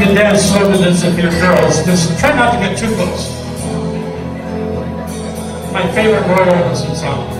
Can dance slow to this if you're girls. Just try not to get too close. My favorite Roy Orbison song.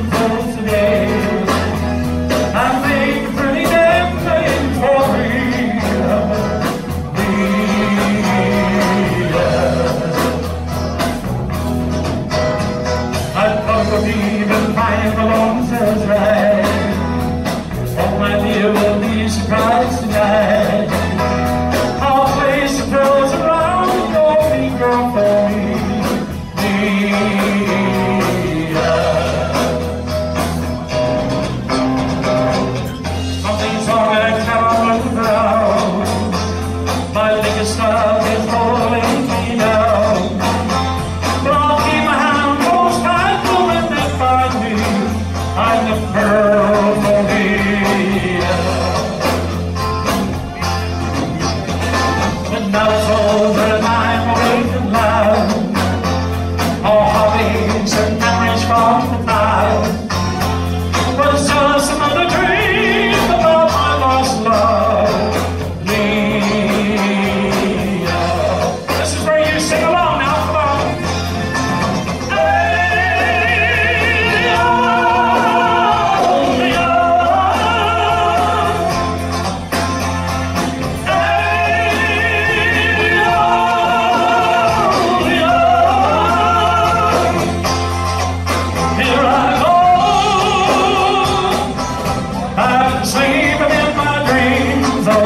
over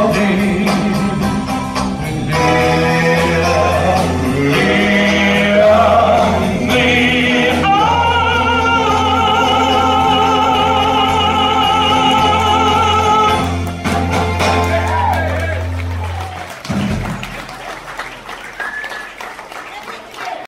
loving